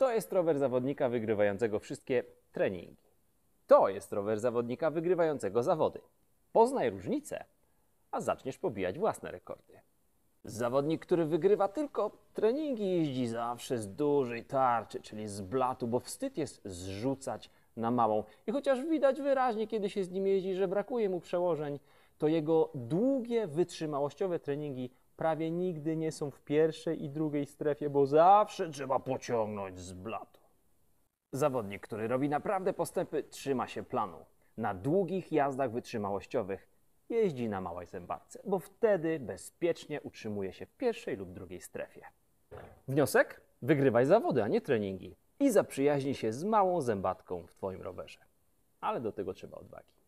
To jest rower zawodnika wygrywającego wszystkie treningi. To jest rower zawodnika wygrywającego zawody. Poznaj różnicę, a zaczniesz pobijać własne rekordy. Zawodnik, który wygrywa tylko treningi, jeździ zawsze z dużej tarczy, czyli z blatu, bo wstyd jest zrzucać na małą. I chociaż widać wyraźnie, kiedy się z nim jeździ, że brakuje mu przełożeń, to jego długie, wytrzymałościowe treningi prawie nigdy nie są w pierwszej i drugiej strefie, bo zawsze trzeba pociągnąć z blatu. Zawodnik, który robi naprawdę postępy, trzyma się planu. Na długich jazdach wytrzymałościowych jeździ na małej zębatce, bo wtedy bezpiecznie utrzymuje się w pierwszej lub drugiej strefie. Wniosek? Wygrywaj zawody, a nie treningi. I zaprzyjaźnij się z małą zębatką w Twoim rowerze. Ale do tego trzeba odwagi.